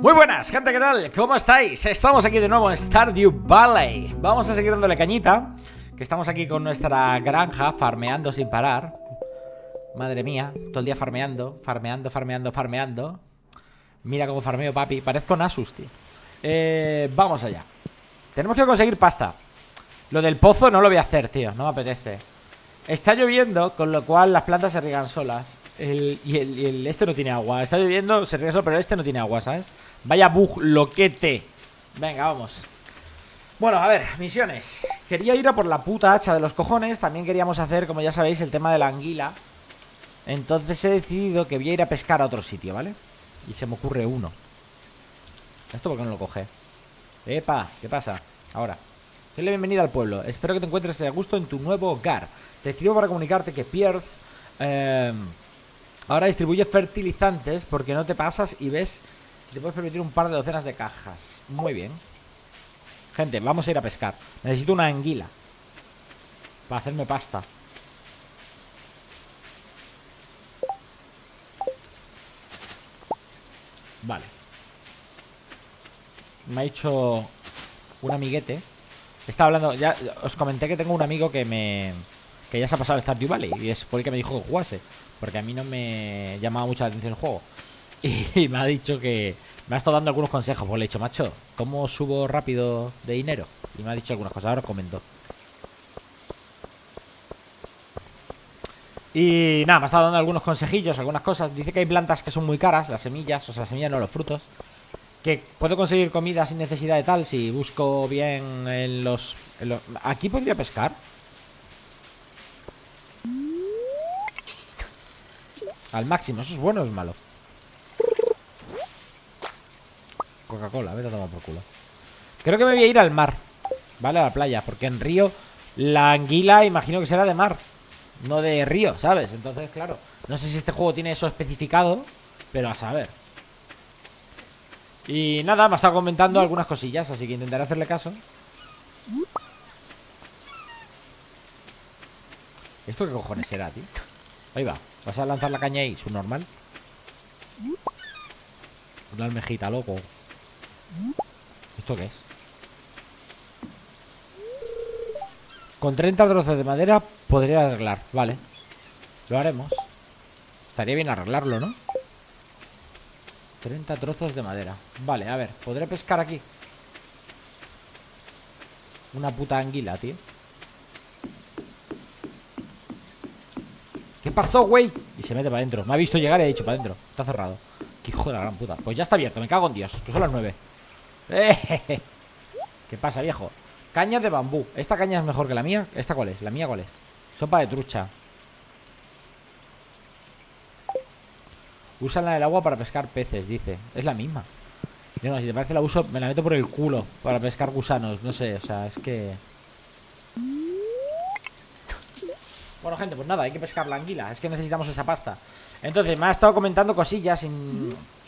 Muy buenas, gente, ¿qué tal? ¿Cómo estáis? Estamos aquí de nuevo en Stardew Valley. Vamos a seguir dándole cañita Que estamos aquí con nuestra granja Farmeando sin parar. Madre mía, todo el día farmeando Farmeando, farmeando, farmeando. Mira cómo farmeo, papi. Parezco Nasus, tío. Eh, Vamos allá. Tenemos que conseguir pasta. Lo del pozo no lo voy a hacer, tío. No me apetece. Está lloviendo, con lo cual las plantas se riegan solas y, el, este no tiene agua. Está lloviendo, se solo, pero este no tiene agua, ¿sabes? Vaya bug loquete. Venga, vamos. Bueno, a ver, misiones. Quería ir a por la puta hacha de los cojones. También queríamos hacer, como ya sabéis, el tema de la anguila. Entonces he decidido que voy a ir a pescar a otro sitio, ¿vale? Y se me ocurre uno. ¿Esto por qué no lo coge? Epa, ¿qué pasa? Ahora. Dale bienvenida al pueblo. Espero que te encuentres a gusto en tu nuevo hogar. Te escribo para comunicarte que Pierce... Eh, Ahora distribuye fertilizantes porque no te pasas y ves si te puedes permitir un par de docenas de cajas. Muy bien. Gente, vamos a ir a pescar. Necesito una anguila. Para hacerme pasta. Vale. Me ha hecho un amiguete. Estaba hablando, ya os comenté que tengo un amigo que me... Que ya se ha pasado el Stardew Valley Y es por el que me dijo que jugase porque a mí no me llamaba mucho la atención el juego. Y me ha dicho que... Me ha estado dando algunos consejos. Pues le he dicho, macho, ¿cómo subo rápido de dinero? Y me ha dicho algunas cosas. Ahora os comento. Y nada, me ha estado dando algunos consejillos, algunas cosas. Dice que hay plantas que son muy caras, las semillas, o sea, las semillas no los frutos. Que puedo conseguir comida sin necesidad de tal si busco bien. En los... ¿Aquí podría pescar? Al máximo, ¿eso es bueno o es malo? Coca-Cola, vete a tomar por culo Creo que me voy a ir al mar ¿Vale? A la playa, porque en río La anguila imagino que será de mar No de río, ¿sabes? Entonces, claro No sé si este juego tiene eso especificado Pero a saber Y nada, me ha estado comentando algunas cosillas Así que intentaré hacerle caso ¿Esto qué cojones será, tío? Ahí va ¿Vas a lanzar la caña ahí? ¿Su normal? Una almejita, loco ¿Esto qué es? Con 30 trozos de madera podría arreglar Vale Lo haremos Estaría bien arreglarlo, ¿no? 30 trozos de madera Vale, a ver, ¿podré pescar aquí? Una puta anguila, tío pasó, güey? Y se mete para adentro Me ha visto llegar y ha dicho para adentro Está cerrado Qué hijo de la gran puta Pues ya está abierto, me cago en Dios Que son las nueve ¿Qué pasa, viejo? Caña de bambú ¿Esta caña es mejor que la mía? ¿Esta cuál es? ¿La mía cuál es? Sopa de trucha Úsala en el agua para pescar peces, dice Es la misma no, si te parece la uso, me la meto por el culo Para pescar gusanos, no sé, o sea, es que... Bueno, gente, pues nada, hay que pescar la anguila Es que necesitamos esa pasta. Entonces, me ha estado comentando cosillas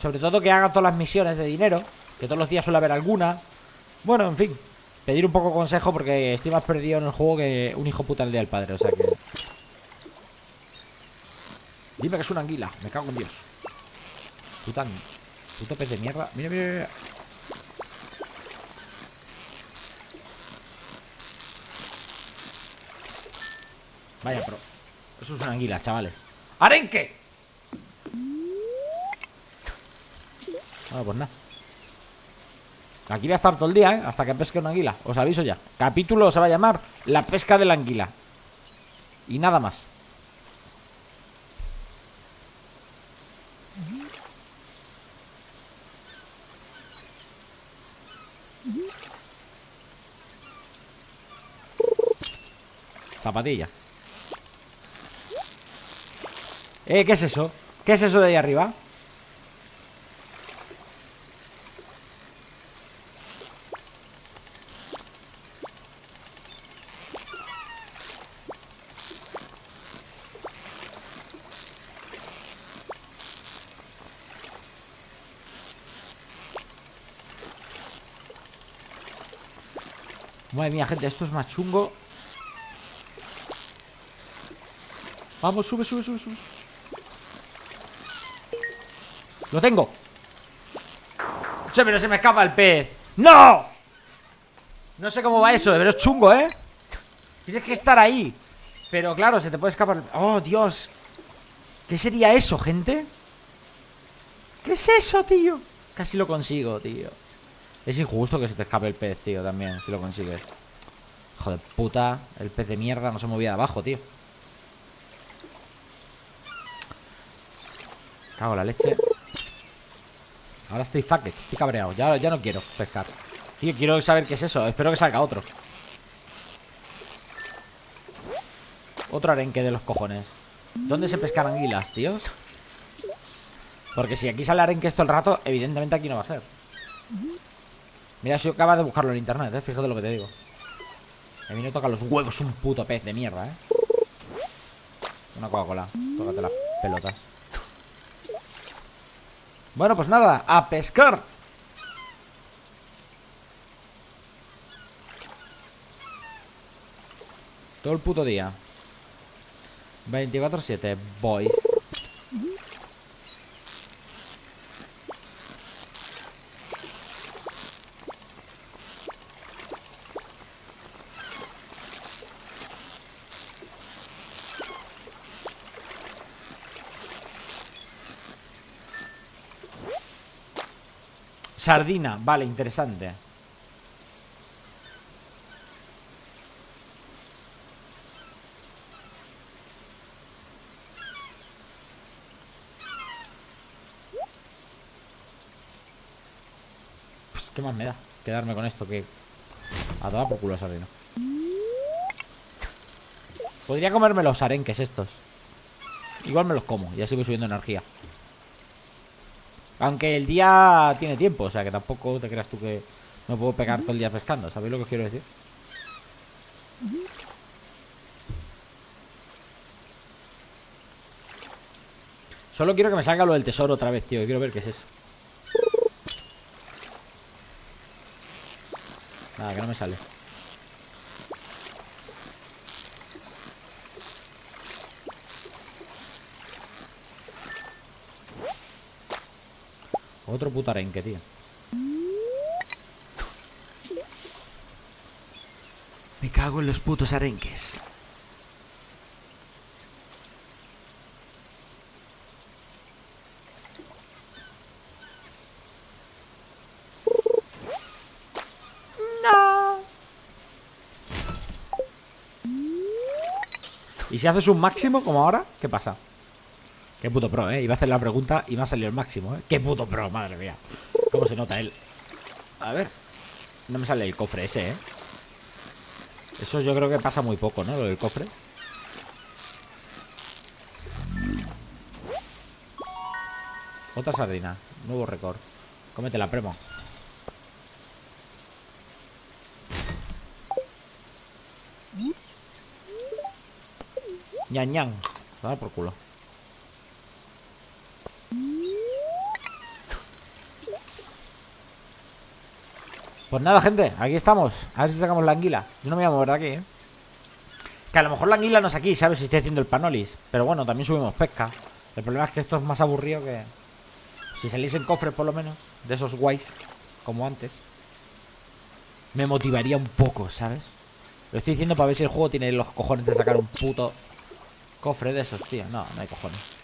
Sobre todo que haga todas las misiones de dinero Que todos los días suele haber alguna. Bueno, en fin Pedir un poco consejo porque estoy más perdido en el juego Que un hijo puta día del padre O sea que... Dime que es una anguila Me cago en Dios. Puta... Puto pez de mierda. Mira, mira, mira Vaya, pero... Eso es una anguila, chavales. ¡Arenque! Bueno, pues nada. Aquí voy a estar todo el día, ¿eh? Hasta que pesque una anguila. Os aviso ya. Capítulo se va a llamar La pesca de la anguila. Y nada más. Zapatilla Eh, ¿qué es eso? ¿Qué es eso de ahí arriba? Madre mía, gente, esto es más chungo Vamos, sube, sube, sube, sube ¡Lo tengo! Se, pero se me escapa el pez. ¡No! No sé cómo va eso, pero es chungo, ¿eh? Tienes que estar ahí. Pero claro, se te puede escapar. ¡Oh, Dios! ¿Qué sería eso, gente? ¿Qué es eso, tío? Casi lo consigo, tío. Es injusto que se te escape el pez, tío, también, si lo consigues. Hijo de puta, el pez de mierda no se movía de abajo, tío. Cago la leche. Ahora estoy fucked, estoy cabreado. Ya, no quiero pescar. Tío, quiero saber qué es eso. Espero que salga otro. Otro arenque de los cojones. ¿Dónde se pescan anguilas, tíos? Porque si aquí sale arenque esto el rato, evidentemente aquí no va a ser. Mira, si acabas de buscarlo en internet, ¿eh? Fíjate lo que te digo. A mí me toca los huevos un puto pez de mierda, ¿eh? Una Coca-Cola. Tócate las pelotas. Bueno, pues nada, a pescar. Todo el puto día. 24-7, boys. Sardina, vale, interesante. Pues, ¿Qué más me da? Quedarme con esto que... A dar por culo sardina. Podría comerme los arenques estos. Igual me los como y así voy subiendo energía. Aunque el día tiene tiempo, o sea que tampoco te creas tú que no puedo pegar todo el día pescando, ¿sabéis lo que quiero decir? Solo quiero que me salga lo del tesoro otra vez, tío. Quiero ver qué es eso. Nada, que no me sale. Otro puto arenque, tío. Me cago en los putos arenques. No. ¿Y si haces un máximo como ahora? ¿Qué pasa? Qué puto pro, ¿eh? Iba a hacer la pregunta y me ha salido el máximo, ¿eh? Qué puto pro, madre mía. ¿Cómo se nota él? A ver. No me sale el cofre ese, ¿eh? Eso yo creo que pasa muy poco, ¿no? Lo del cofre. Otra sardina. Nuevo récord. Cómetela, premo. Ñan, ñan. Va por culo. Pues nada, gente, aquí estamos A ver si sacamos la anguila Yo no me voy a mover de aquí, ¿eh? Que a lo mejor la anguila no es aquí, ¿sabes? Si estoy haciendo el panolis Pero bueno, también subimos pesca El problema es que esto es más aburrido que... Si saliesen cofres por lo menos De esos guays Como antes Me motivaría un poco, ¿sabes? Lo estoy diciendo para ver si el juego tiene los cojones de sacar un puto Cofre de esos, tío No, no hay cojones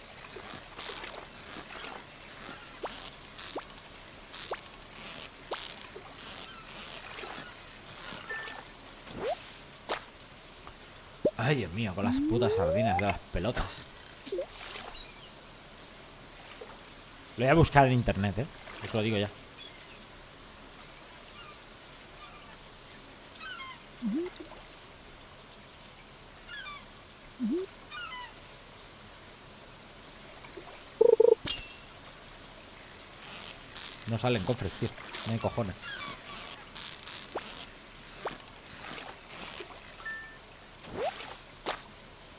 Ay, Dios mío, con las putas sardinas de las pelotas. Lo voy a buscar en internet, ¿eh? Os lo digo ya. No salen cofres, tío. No hay cojones.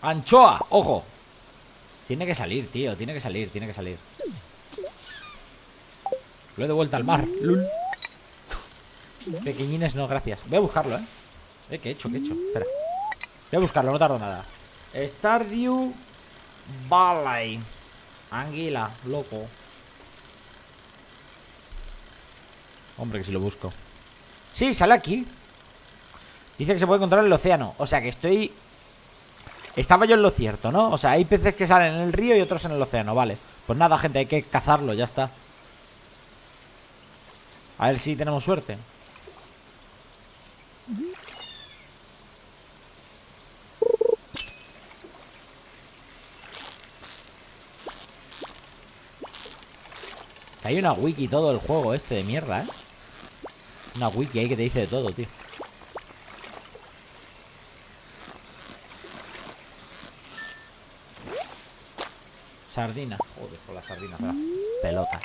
¡Anchoa! ¡Ojo! Tiene que salir, tío. Tiene que salir, tiene que salir. Lo he de vuelta al mar. Pequeñines, no, gracias. Voy a buscarlo, ¿eh? ¿Eh? ¿Qué he hecho? ¿Qué he hecho? Espera. Voy a buscarlo, no tardo nada. Stardew Valley. Anguila, loco. Hombre, que si lo busco. Sí, sale aquí. Dice que se puede encontrar en el océano. O sea que estoy... Estaba yo en lo cierto, ¿no? O sea, hay peces que salen en el río y otros en el océano, vale. Pues nada, gente, hay que cazarlo, ya está. A ver si tenemos suerte. Hay una wiki todo el juego este de mierda, ¿eh? Una wiki ahí que te dice de todo, tío. Sardina. Joder, con la sardina, pelotas.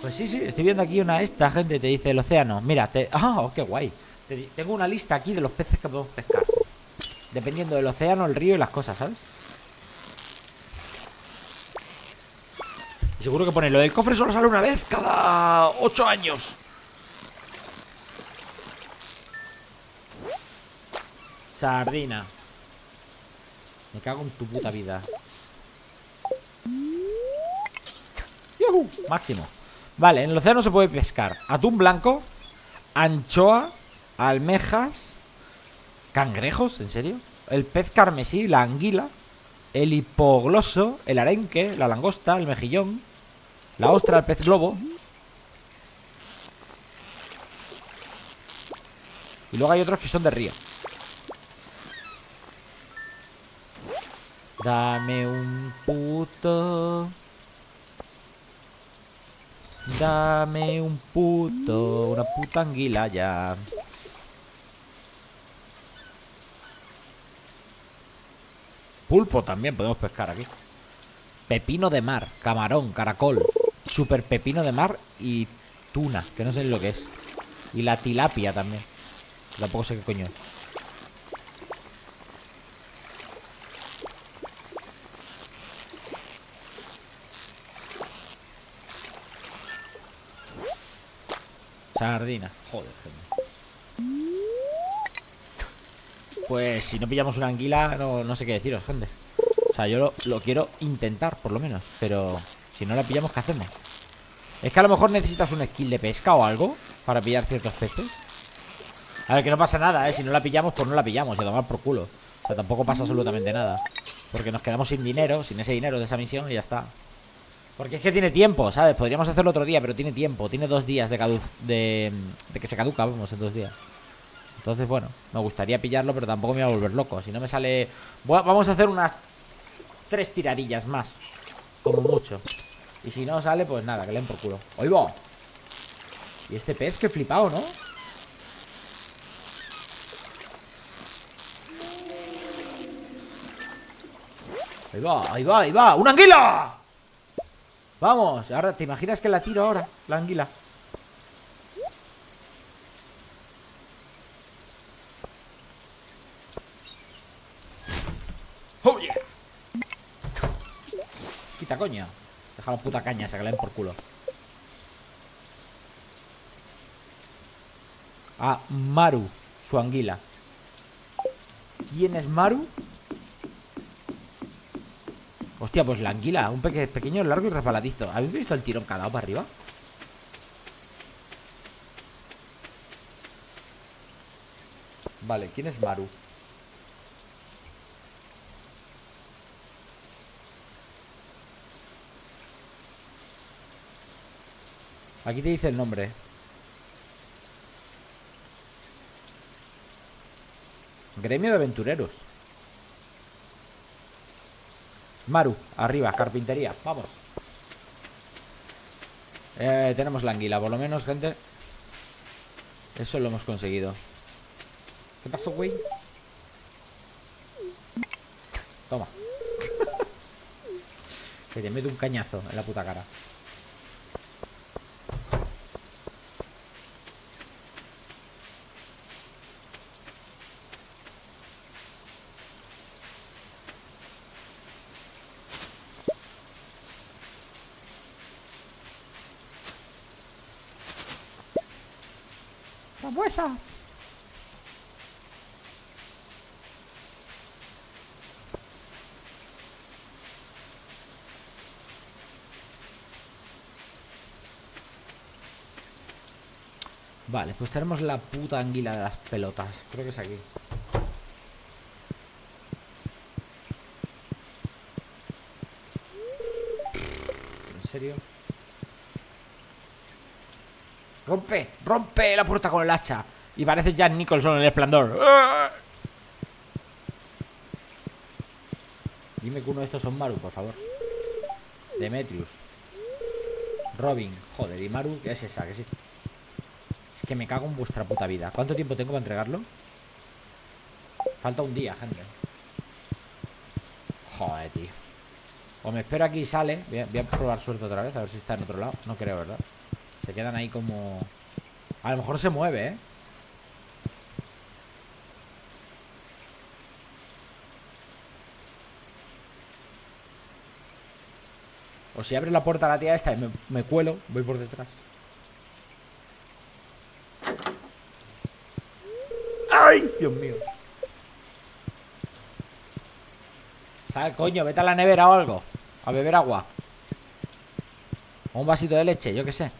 Pues sí, sí, estoy viendo aquí una esta gente te dice el océano. Mira, te... ¡Ah, qué guay! tengo una lista aquí de los peces que podemos pescar. Dependiendo del océano, el río y las cosas, ¿sabes? Y seguro que pone lo del cofre solo sale una vez cada ocho años. Sardina. Me cago en tu puta vida. Máximo. Vale, en el océano se puede pescar atún blanco, anchoa, almejas, cangrejos, ¿en serio? El pez carmesí, la anguila, el hipogloso, el arenque, la langosta, el mejillón, la ostra, el pez globo. Y luego hay otros que son de río. Dame un puto. Dame un puto. Una puta anguila ya. Pulpo también podemos pescar aquí. Pepino de mar, camarón, caracol. Super pepino de mar y tuna, que no sé lo que es. Y la tilapia también. Tampoco sé qué coño es. Sardina. Joder, gente. Pues si no pillamos una anguila, no, sé qué deciros, gente. O sea, yo lo, quiero intentar, por lo menos. Pero si no la pillamos, ¿qué hacemos? Es que a lo mejor necesitas un skill de pesca o algo para pillar ciertos peces. A ver, que no pasa nada, ¿eh? Si no la pillamos, pues no la pillamos y a tomar por culo. O sea, tampoco pasa absolutamente nada. Porque nos quedamos sin dinero, sin ese dinero de esa misión y ya está. Porque es que tiene tiempo, ¿sabes? Podríamos hacerlo otro día, pero tiene tiempo. Tiene dos días de, de, de que se caduca, vamos, en dos días. Entonces, bueno, me gustaría pillarlo, pero tampoco me voy a volver loco. Si no me sale... vamos a hacer unas tres tiradillas más. Como mucho. Y si no sale, pues nada, que le den por culo. ¡Oigo! Y este pez, que flipado, ¿no? Ahí va, ahí va, ahí va. ¡Una anguila! Vamos, ahora, ¿te imaginas que la tiro ahora? La anguila ¡Oh, yeah! Quita, coño Deja la puta caña, se que la den por culo A Maru, su anguila ¿Quién es Maru? Hostia, pues la anguila, un pequeño, largo y resbaladizo ¿Habéis visto el tirón que ha para arriba? Vale, ¿quién es Maru? Aquí te dice el nombre Gremio de aventureros Maru, arriba, carpintería, vamos. Eh, Tenemos la anguila, por lo menos, gente. Eso lo hemos conseguido. ¿Qué pasó, güey? Toma. Que te mete un cañazo en la puta cara Vale, pues tenemos la puta anguila de las pelotas. Creo que es aquí. ¿En serio? ¡Rompe! ¡Rompe la puerta con el hacha! Y parece Jack Nicholson en el esplendor. Dime que uno de estos son Maru, por favor. Demetrius. Robin. Joder, ¿y Maru? ¿Qué es esa? Que sí. Es que me cago en vuestra puta vida. ¿Cuánto tiempo tengo para entregarlo? Falta un día, gente. Joder, tío. O me espero aquí y sale. Voy a, voy a probar suerte otra vez, a ver si está en otro lado. No creo, ¿verdad? Se quedan ahí como... A lo mejor se mueve, ¿eh? O si abre la puerta a la tía esta y me, cuelo, voy por detrás. ¡Ay! Dios mío. Sal, coño, vete a la nevera o algo. A beber agua. O un vasito de leche, yo qué sé.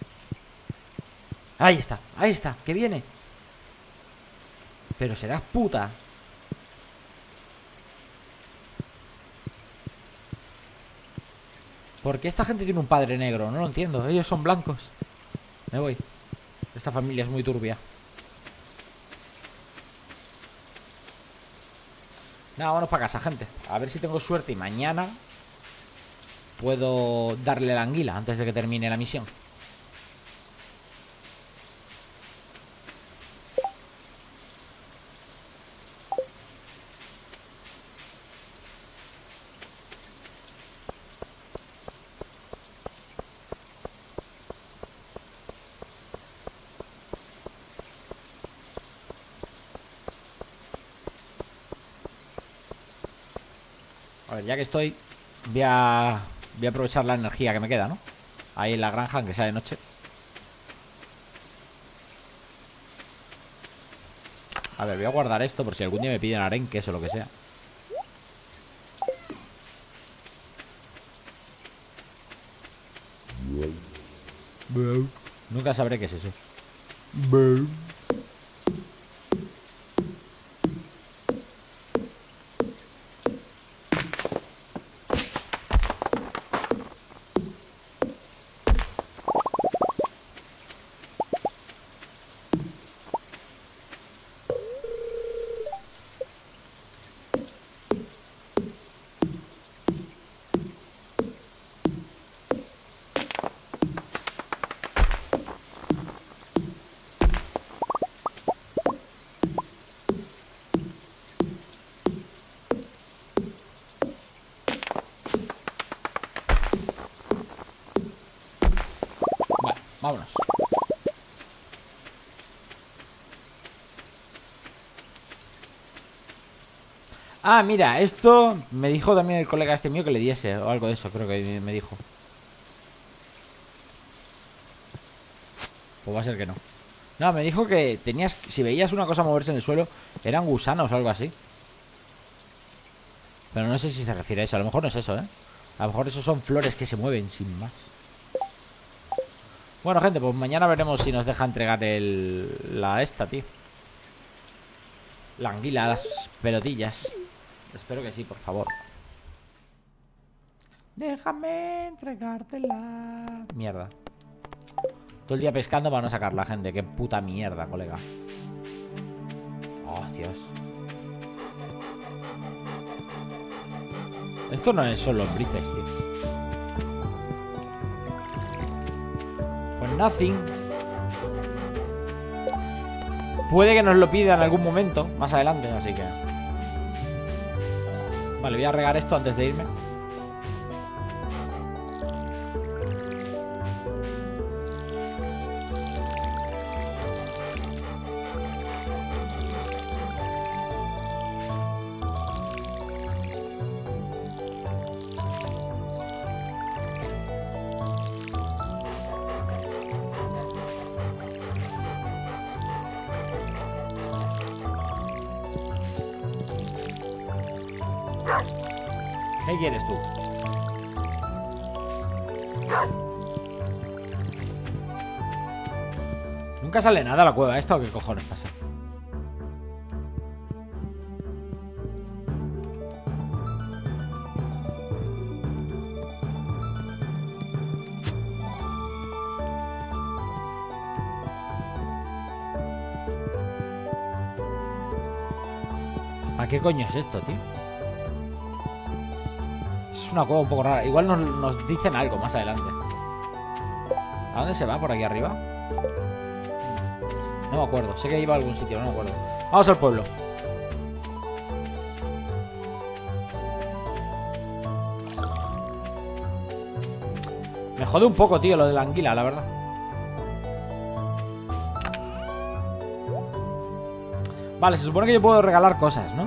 Ahí está, ahí está, que viene. Pero serás puta. ¿Por qué esta gente tiene un padre negro? No lo entiendo. Ellos son blancos. Me voy. Esta familia es muy turbia. Nada, vámonos para casa, gente. A ver si tengo suerte y mañana puedo darle la anguila antes de que termine la misión. Ver, ya que estoy, voy a, voy a aprovechar la energía que me queda, ¿no? Ahí en la granja, aunque sea de noche. A ver, voy a guardar esto por si algún día me piden arenques o lo que sea. Nunca sabré qué es eso. Vale, vámonos. Ah, mira, esto me dijo también el colega este mío que le diese o algo de eso, creo que me dijo. Pues va a ser que no. No, me dijo que tenías, si veías una cosa moverse en el suelo, eran gusanos o algo así. Pero no sé si se refiere a eso, a lo mejor no es eso, ¿eh? A lo mejor esos son flores que se mueven sin más. Bueno, gente, pues mañana veremos si nos deja entregar el... La esta, tío. La anguila, las pelotillas. Espero que sí, por favor. Déjame entregártela. Mierda. Todo el día pescando para no sacarla, gente. Qué puta mierda, colega. Oh, Dios. Esto no es solo lombrices, tío. Nothing. Puede que nos lo pida en algún momento, más adelante, así que... Vale, voy a regar esto antes de irme. ¿Qué quieres tú? Nunca sale nada la cueva esta o qué cojones pasa. ¿A qué coño es esto, tío? Una cueva un poco rara. Igual nos, nos dicen algo más adelante. ¿A dónde se va? ¿Por aquí arriba? No me acuerdo. Sé que iba a algún sitio, no me acuerdo. Vamos al pueblo. Me jode un poco, tío, lo de la anguila, la verdad. Vale, se supone que yo puedo regalar cosas, ¿no?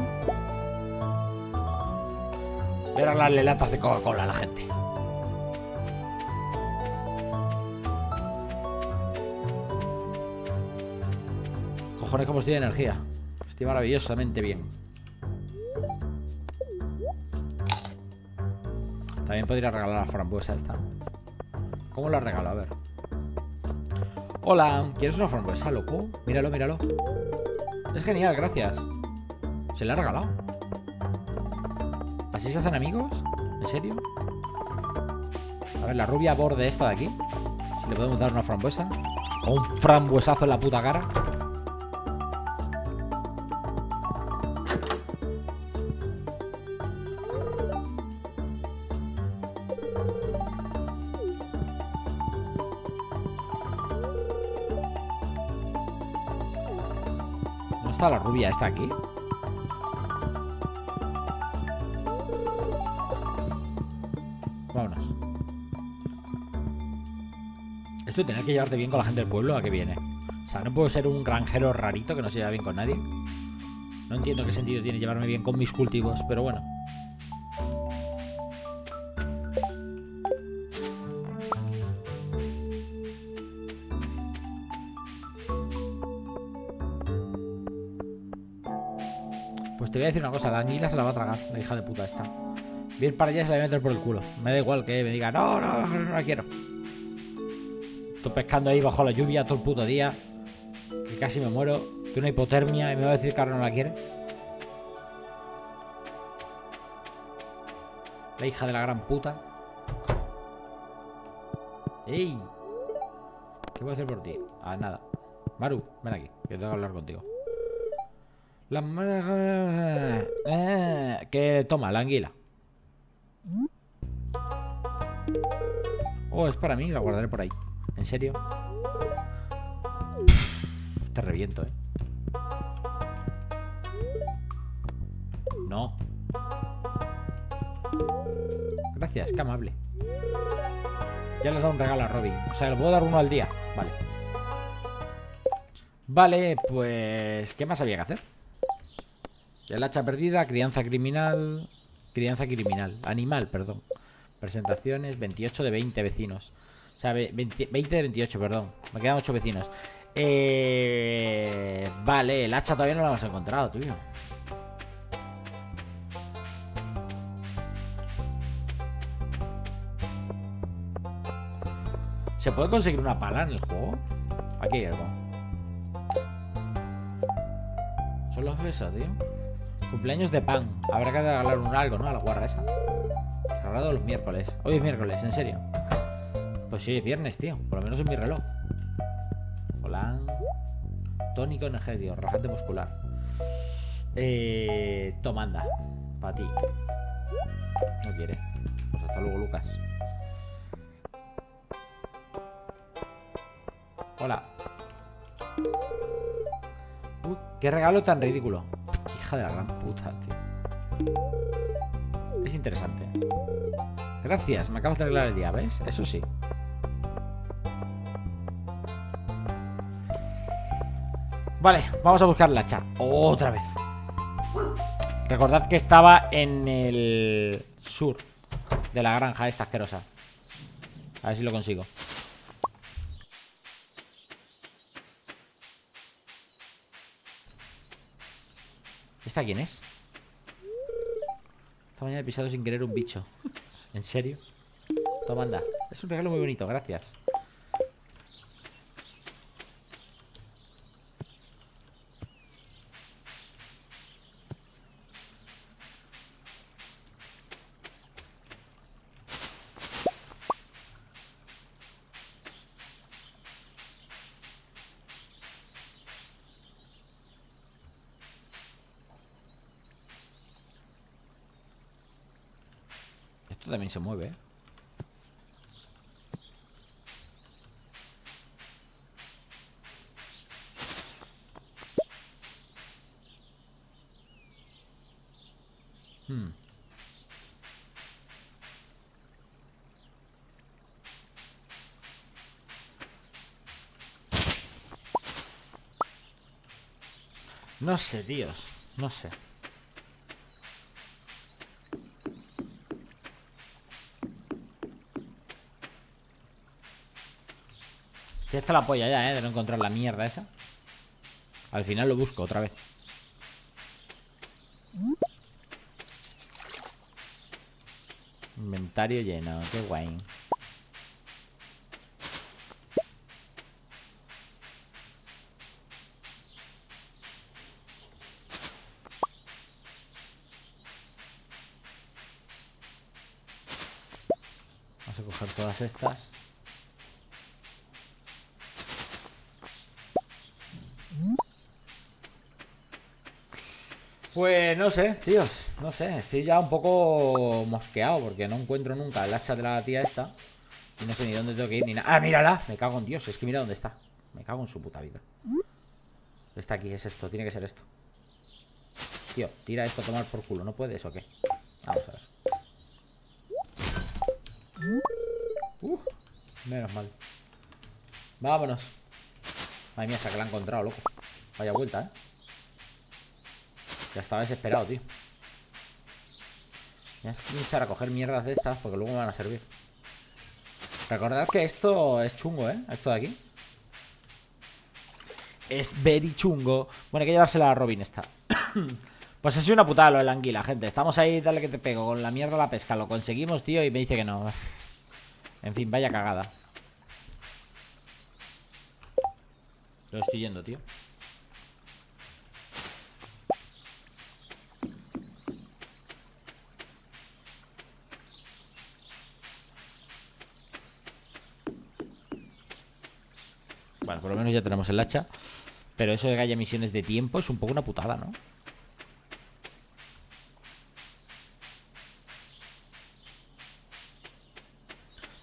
Voy a regalarle latas de Coca-Cola a la gente. Cojones, como estoy de energía. Estoy maravillosamente bien. También podría regalar la frambuesa esta. ¿Cómo la regalo? A ver. Hola, ¿quieres una frambuesa, loco? Míralo, míralo. Es genial, gracias. Se la ha regalado. ¿Así se hacen amigos? ¿En serio? A ver, la rubia borde esta de aquí. Si le podemos dar una frambuesa. O un frambuesazo en la puta cara. ¿No está la rubia esta aquí? Esto que llevarte bien con la gente del pueblo, ¿a qué viene? O sea, no puedo ser un granjero rarito que no se lleva bien con nadie. No entiendo qué sentido tiene llevarme bien con mis cultivos, pero bueno. Pues te voy a decir una cosa, la anguila se la va a tragar, la hija de puta esta. Ir para allá se la voy a meter por el culo. Me da igual que me diga, no, no, no, no la quiero. Pescando ahí bajo la lluvia todo el puto día. Que casi me muero. De una hipotermia y me va a decir que ahora no la quiere. La hija de la gran puta. ¡Ey! ¿Qué puedo hacer por ti? Ah, nada. Maru, ven aquí, que tengo que hablar contigo. La... Eh, que toma, la anguila. Oh, es para mí, la guardaré por ahí. ¿En serio? Te reviento, eh. No. Gracias, qué amable. Ya le he dado un regalo a Robin. O sea, le puedo dar uno al día. Vale. Vale, pues... ¿Qué más había que hacer? El hacha perdida, crianza criminal... Crianza criminal. Animal, perdón. Presentaciones, 28 de 20 vecinos. O sea, 20, 20 de 28, perdón. Me quedan 8 vecinos. Eh... Vale, el hacha todavía no lo hemos encontrado, tío. ¿Se puede conseguir una pala en el juego? Aquí hay algo. Son los besos, tío. Cumpleaños de pan. Habrá que regalar un algo, ¿no? A la guarra esa. Regalado los miércoles. Hoy es miércoles, ¿en serio? Pues sí, es viernes, tío. Por lo menos en mi reloj. Hola. Tónico energético, relajante muscular. Eh. Tomanda. Para ti. No quiere. Pues hasta luego, Lucas. Hola. Qué regalo tan ridículo. Hija de la gran puta, tío. Es interesante. Gracias, me acabas de arreglar el día, ¿ves? Eso sí. Vale, vamos a buscar la hacha. Otra vez. Recordad que estaba en el sur de la granja esta asquerosa. A ver si lo consigo. ¿Esta quién es? Esta mañana he pisado sin querer un bicho. ¿En serio? Toma, anda. Es un regalo muy bonito, gracias. Esto también se mueve, ¿eh? Hmm. No sé, tíos. No sé. Ya está la polla ya, ¿eh? De no encontrar la mierda esa. Al final lo busco otra vez. Inventario lleno, qué guay. Vamos a coger todas estas. Pues no sé, tíos, no sé, estoy ya un poco mosqueado porque no encuentro nunca el hacha de la tía esta y no sé ni dónde tengo que ir ni nada. ¡Ah, mírala! Me cago en Dios, es que mira dónde está. Me cago en su puta vida. Está aquí, es esto, tiene que ser esto. Tío, tira esto a tomar por culo, ¿no puedes o qué? Vamos a ver. Menos mal. Vámonos. Madre mía, hasta que la he encontrado, loco. Vaya vuelta, ¿eh? Ya estaba desesperado, tío. Voy a empezar a coger mierdas de estas porque luego me van a servir. Recordad que esto es chungo, ¿eh? Esto de aquí. Es very chungo. Bueno, hay que llevársela a Robin esta. pues sido una putada lo de la anguila, gente. Estamos ahí, dale que te pego, con la mierda la pesca. Lo conseguimos, tío, y me dice que no. En fin, vaya cagada. Lo estoy yendo, tío. Bueno, por lo menos ya tenemos el hacha. Pero eso de que haya misiones de tiempo es un poco una putada, ¿no?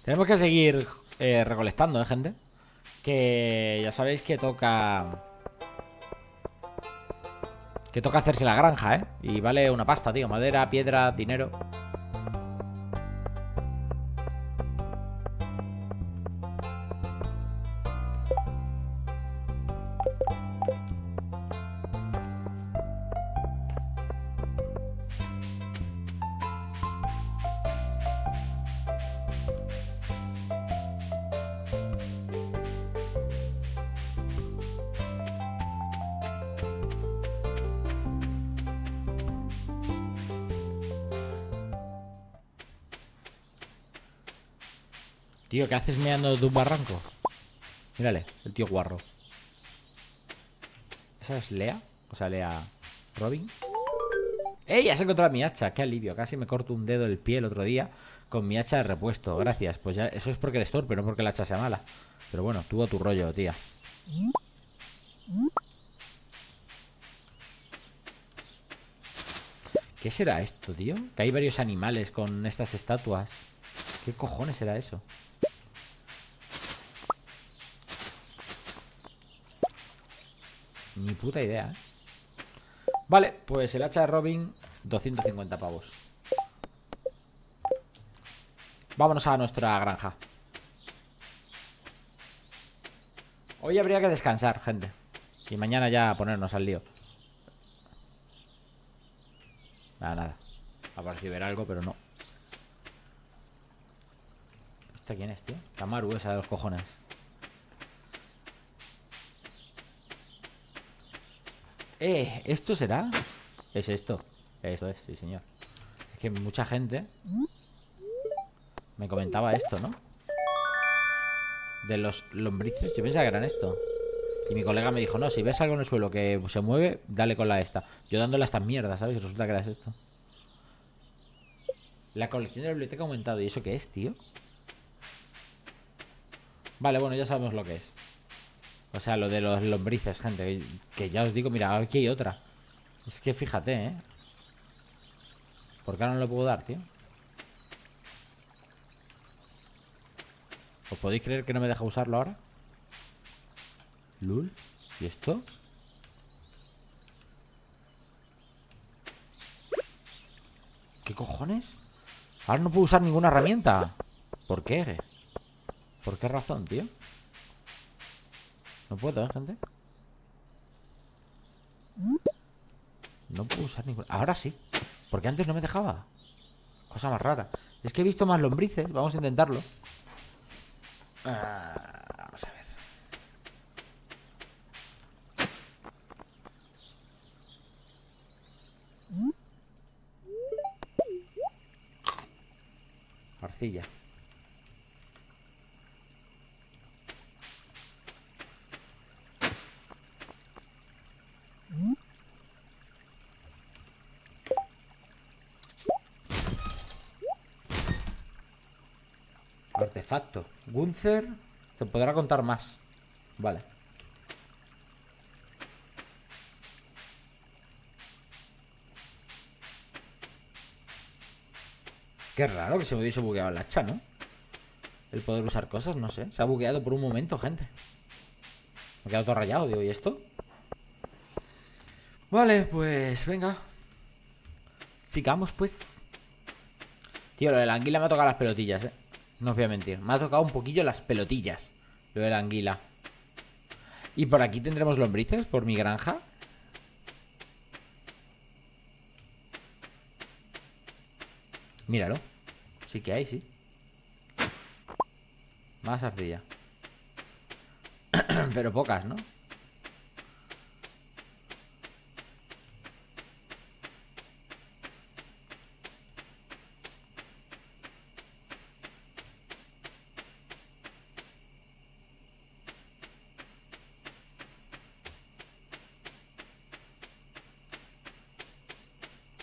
Tenemos que seguir eh, recolectando, ¿eh, gente? Que ya sabéis que toca... Que toca hacerse la granja, ¿eh? Y vale una pasta, tío. Madera, piedra, dinero. Tío, ¿qué haces meando de un barranco? Mírale, el tío guarro. ¿Esa es Lea? O sea, Lea Robin. ¡Ey! Has encontrado mi hacha. ¡Qué alivio! Casi me corto un dedo del pie el otro día con mi hacha de repuesto. Gracias. Pues ya, eso es porque eres torpe, no porque la hacha sea mala. Pero bueno, tuvo tu rollo, tía. ¿Qué será esto, tío? Que hay varios animales con estas estatuas. ¿Qué cojones será eso? Ni puta idea, ¿eh? Vale, pues el hacha de Robin 250 pavos. Vámonos a nuestra granja. Hoy habría que descansar, gente. Y mañana ya ponernos al lío. Nada, nada. A ver ver algo, pero no ¿Esta quién es, tío? Tamaru, esa de los cojones Eh, ¿esto será? Es esto Esto es, sí señor Es que mucha gente Me comentaba esto, ¿no? De los lombrices Yo pensaba que eran esto Y mi colega me dijo, no, si ves algo en el suelo que se mueve Dale con la esta Yo dándole a estas mierdas, ¿sabes? Y resulta que era esto La colección de la biblioteca ha aumentado ¿Y eso qué es, tío? Vale, bueno, ya sabemos lo que es o sea, lo de los lombrices, gente. Que ya os digo, mira, aquí hay otra. Es que fíjate, ¿eh? ¿Por qué no lo puedo dar, tío? ¿Os podéis creer que no me deja usarlo ahora? Lul. ¿Y esto? ¿Qué cojones? Ahora no puedo usar ninguna herramienta. ¿Por qué? ¿Por qué razón, tío? No puedo, ¿eh, gente? No puedo usar ninguna... Ahora sí. Porque antes no me dejaba. Cosa más rara. Es que he visto más lombrices. Vamos a intentarlo. Ah, vamos a ver. Arcilla. Artefacto. Gunther te podrá contar más. Vale. Qué raro que se me hubiese bugueado el hacha, ¿no? El poder usar cosas, no sé. Se ha bugueado por un momento, gente. Me he quedado todo rayado, digo, ¿y esto? Vale, pues venga. Sigamos, pues. Tío, lo de la anguila me ha tocado las pelotillas, eh. No os voy a mentir. Me ha tocado un poquillo las pelotillas. Lo de la anguila. Y por aquí tendremos lombrices, por mi granja. Míralo. Sí que hay, sí. Más ardilla. Pero pocas, ¿no?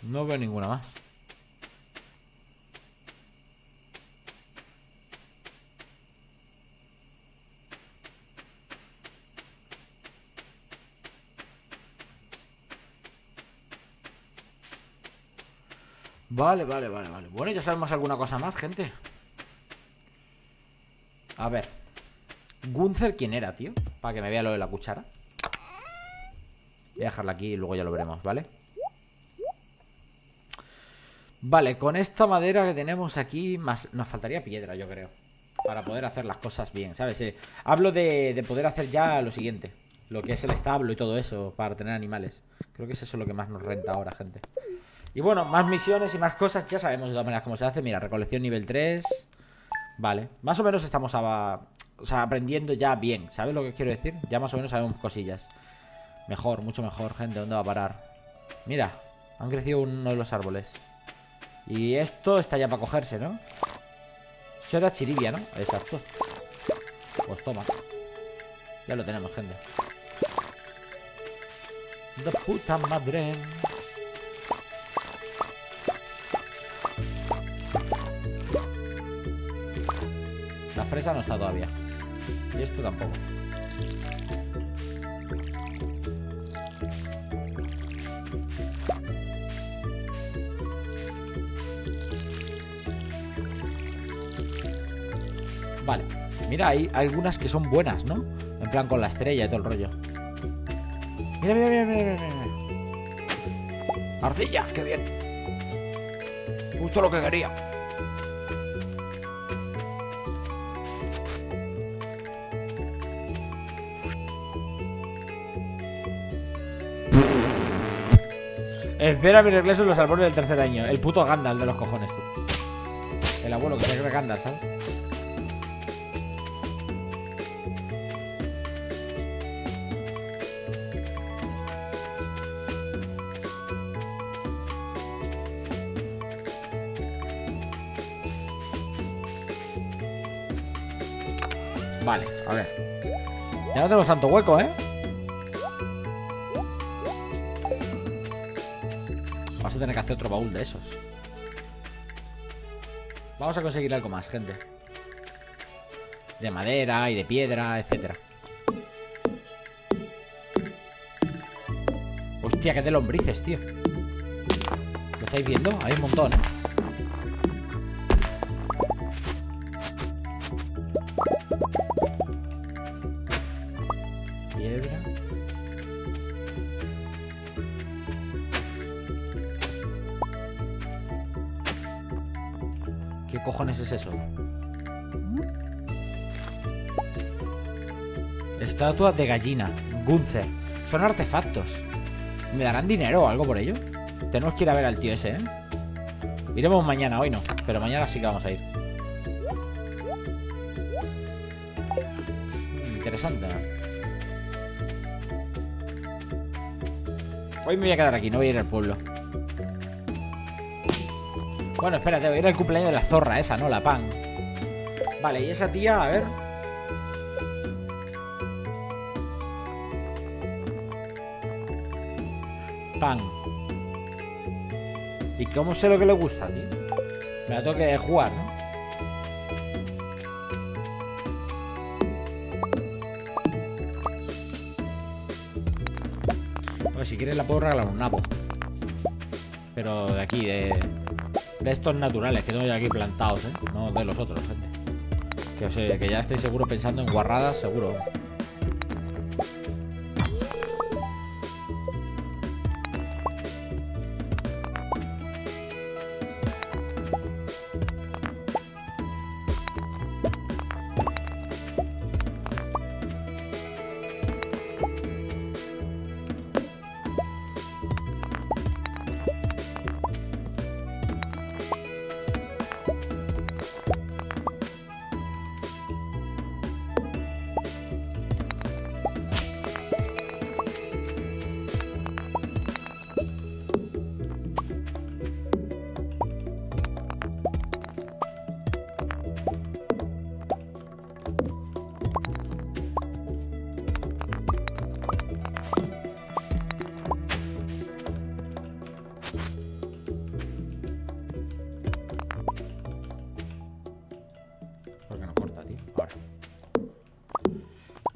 No veo ninguna más. Vale, vale, vale, vale. Bueno, ya sabemos alguna cosa más, gente. A ver. Gunther, ¿quién era, tío? Para que me vea lo de la cuchara. Voy a dejarla aquí y luego ya lo veremos, ¿vale? Vale, con esta madera que tenemos aquí más Nos faltaría piedra, yo creo Para poder hacer las cosas bien, ¿sabes? Eh, hablo de, de, poder hacer ya lo siguiente Lo que es el establo y todo eso Para tener animales Creo que es eso lo que más nos renta ahora, gente Y bueno, más misiones y más cosas Ya sabemos de todas maneras cómo se hace Mira, recolección nivel 3 Vale, más o menos estamos aprendiendo ya bien ¿Sabes lo que quiero decir? Ya más o menos sabemos cosillas Mejor, mucho mejor, gente ¿Dónde va a parar? Mira, han crecido uno de los árboles y esto está ya para cogerse, ¿no? Eso era chiribia, ¿no? Exacto. Pues toma. Ya lo tenemos, gente. De puta madre. La fresa no está todavía. Y esto tampoco Vale. Mira, hay algunas que son buenas, ¿no? En plan con la estrella y todo el rollo. Mira, mira, mira, mira, mira. Arcilla, qué bien. Justo lo que quería. Espera mi regreso en los albores del tercer año. El puto Gandalf de los cojones, tú. El abuelo que se cree Gandalf, ¿sabes? No tenemos tanto hueco, ¿eh? Vamos a tener que hacer otro baúl de esos Vamos a conseguir algo más, gente De madera y de piedra, etcétera Hostia, que de lombrices, tío ¿Lo estáis viendo? Hay un montón, ¿eh? Estatua de gallina. Gunther. Son artefactos. ¿Me darán dinero o algo por ello? Tenemos que ir a ver al tío ese, ¿eh? Iremos mañana, hoy no. Pero mañana sí que vamos a ir. Interesante. Hoy me voy a quedar aquí, no voy a ir al pueblo. Bueno, espérate, voy a ir al cumpleaños de la zorra esa, ¿no? La pan. Vale, y esa tía, a ver. Pan. ¿Y cómo sé lo que le gusta, tío? Me la tengo que jugar, ¿no? Pues si quieres la puedo regalar un nabo. Pero de aquí, de, estos naturales que tengo yo aquí plantados, ¿eh? No de los otros, gente. Sea, que ya estoy seguro pensando en guarradas, seguro.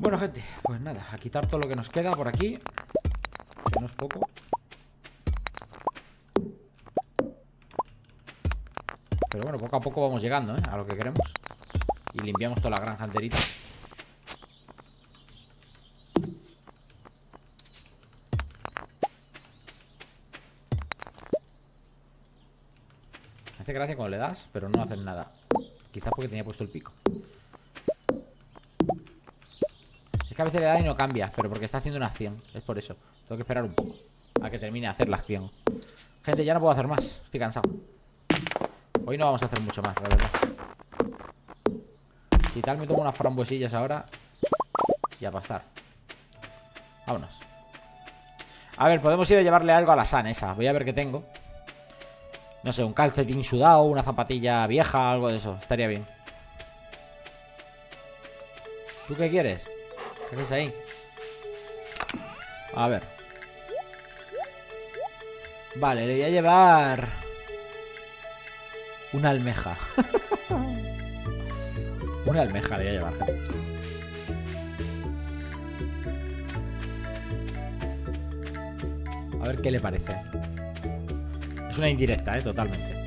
Bueno, gente, pues nada, a quitar todo lo que nos queda por aquí. Que no es poco. Pero bueno, poco a poco vamos llegando, ¿eh? A lo que queremos. Y limpiamos toda la granja enterita. Me hace gracia cuando le das, pero no hacen nada. Quizás porque tenía puesto el pico. Es que a veces le da y no cambia, pero porque está haciendo una acción. Es por eso. Tengo que esperar un poco a que termine de hacer la acción. Gente, ya no puedo hacer más. Estoy cansado. Hoy no vamos a hacer mucho más, la verdad. Si tal, me tomo unas frambuesillas ahora. Y a pastar. Vámonos. A ver, podemos ir a llevarle algo a la San esa. Voy a ver qué tengo. No sé, un calcetín sudado, una zapatilla vieja, algo de eso. Estaría bien. ¿Tú qué quieres? ¿Qué haces ahí? A ver. Vale, le voy a llevar... Una almeja. una almeja le voy a llevar. A ver qué le parece. Es una indirecta, ¿eh? Totalmente.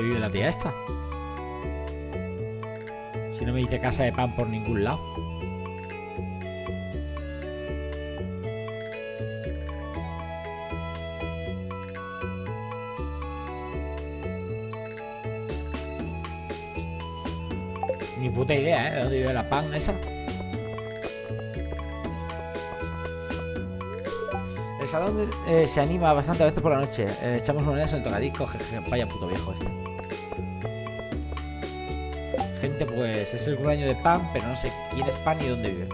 Dónde vive la tía esta? Si no me dice casa de pan por ningún lado. Ni puta idea, ¿eh? ¿De dónde vive la pan esa? El salón eh, se anima bastante a veces por la noche. Eh, echamos monedas en el tocadisco. Jeje, vaya puto viejo este. Pues es el cumpleaños de Pan, pero no sé quién es Pan y dónde vive.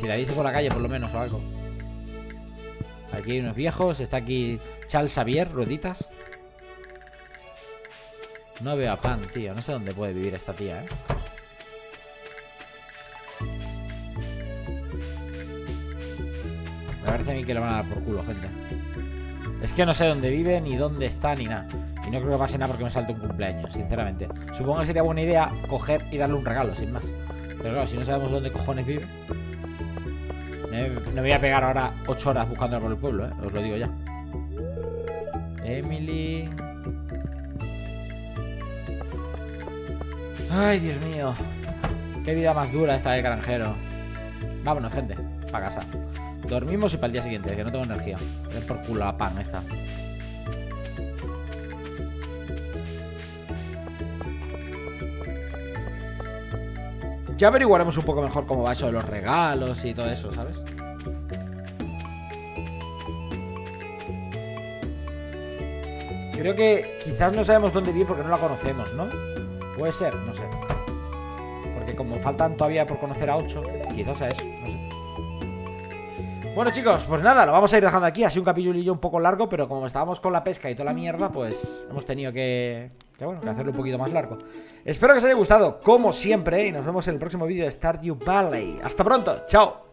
Si la viese por la calle, por lo menos, o algo. Aquí hay unos viejos. Está aquí Charles Xavier, rueditas. No veo a Pan, tío. No sé dónde puede vivir esta tía, ¿eh? Me parece a mí que le van a dar por culo, gente. Es que no sé dónde vive, ni dónde está, ni nada. No creo que pase nada porque me salte un cumpleaños, sinceramente. Supongo que sería buena idea coger y darle un regalo, sin más. Pero claro, si no sabemos dónde cojones vive. No voy a pegar ahora 8 horas buscándola por el pueblo, ¿eh? Os lo digo ya. Emily. Ay, Dios mío. Qué vida más dura esta de granjero. Vámonos, gente. Para casa. Dormimos y para el día siguiente, que no tengo energía. Es por culo la pan esta. Ya averiguaremos un poco mejor cómo va eso de los regalos y todo eso, ¿sabes? Creo que quizás no sabemos dónde vive porque no la conocemos, ¿no? Puede ser, no sé. Porque como faltan todavía por conocer a 8, quizás a eso, no sé. Bueno chicos, pues nada, lo vamos a ir dejando aquí Ha sido un capítulo un poco largo, pero como estábamos con la pesca y toda la mierda Pues hemos tenido que, que, bueno, que hacerlo un poquito más largo. Espero que os haya gustado, como siempre Y nos vemos en el próximo vídeo de Stardew Valley. Hasta pronto, chao